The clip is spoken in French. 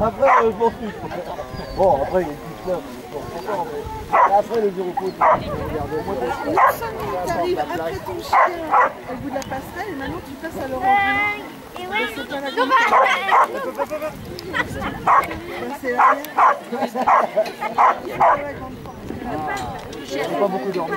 Après, euh, je m'en fiche. Bon, après, il y a une petite fleur, je mais après, le zéro faute, regardez, moi, Non seulement tu arrives après ton chien au bout de la passerelle, et maintenant tu passes à l'orangerie. Et ouais, C'est la bah, ah, pas beaucoup dormi.